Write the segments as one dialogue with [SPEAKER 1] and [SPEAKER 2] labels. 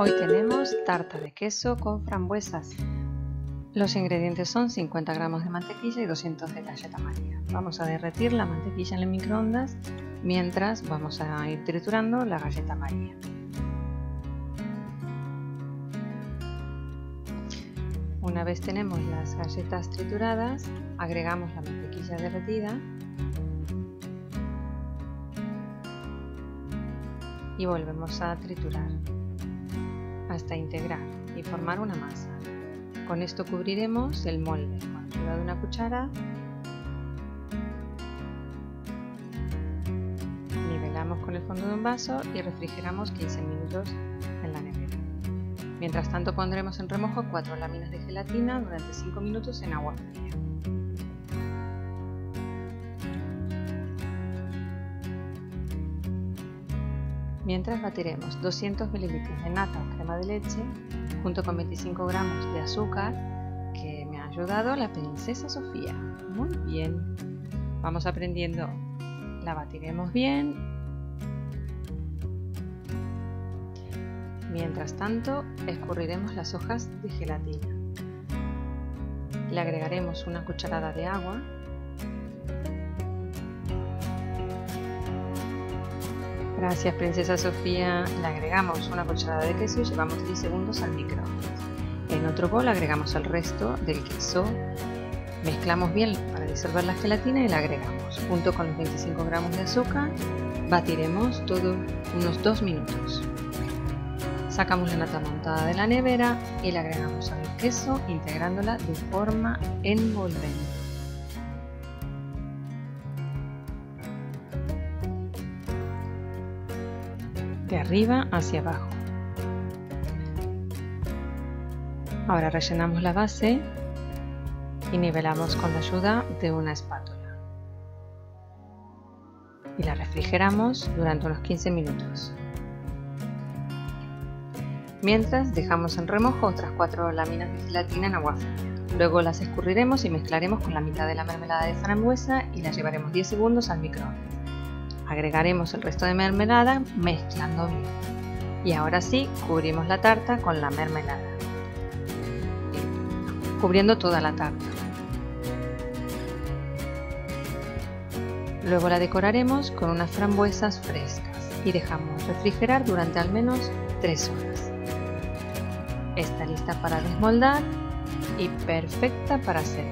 [SPEAKER 1] Hoy tenemos tarta de queso con frambuesas. Los ingredientes son 50 gramos de mantequilla y 200 de galleta maría. Vamos a derretir la mantequilla en el microondas mientras vamos a ir triturando la galleta maría. Una vez tenemos las galletas trituradas, agregamos la mantequilla derretida y volvemos a triturar hasta integrar y formar una masa. Con esto cubriremos el molde con ayuda de una cuchara. Nivelamos con el fondo de un vaso y refrigeramos 15 minutos en la nevera. Mientras tanto pondremos en remojo 4 láminas de gelatina durante 5 minutos en agua fría. Mientras batiremos 200 ml de nata o crema de leche junto con 25 gramos de azúcar que me ha ayudado la princesa Sofía. Muy bien. Vamos aprendiendo. La batiremos bien. Mientras tanto, escurriremos las hojas de gelatina. Le agregaremos una cucharada de agua Gracias, princesa Sofía. Le agregamos una cucharada de queso y llevamos 10 segundos al microondas. En otro bol agregamos el resto del queso. Mezclamos bien para disolver la gelatina y la agregamos. Junto con los 25 gramos de azúcar, batiremos todo unos 2 minutos. Sacamos la nata montada de la nevera y la agregamos al queso integrándola de forma envolvente. De arriba hacia abajo. Ahora rellenamos la base y nivelamos con la ayuda de una espátula. Y la refrigeramos durante unos 15 minutos. Mientras dejamos en remojo otras cuatro láminas de gelatina en agua fría. Luego las escurriremos y mezclaremos con la mitad de la mermelada de frambuesa y las llevaremos 10 segundos al microondas. Agregaremos el resto de mermelada mezclando bien. Y ahora sí, cubrimos la tarta con la mermelada, cubriendo toda la tarta. Luego la decoraremos con unas frambuesas frescas y dejamos refrigerar durante al menos 3 horas. Está lista para desmoldar y perfecta para hacer.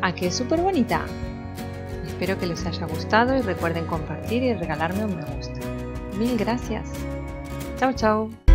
[SPEAKER 1] ¿A qué es súper bonita? Espero que les haya gustado y recuerden compartir y regalarme un me gusta. Mil gracias. Chao, chao.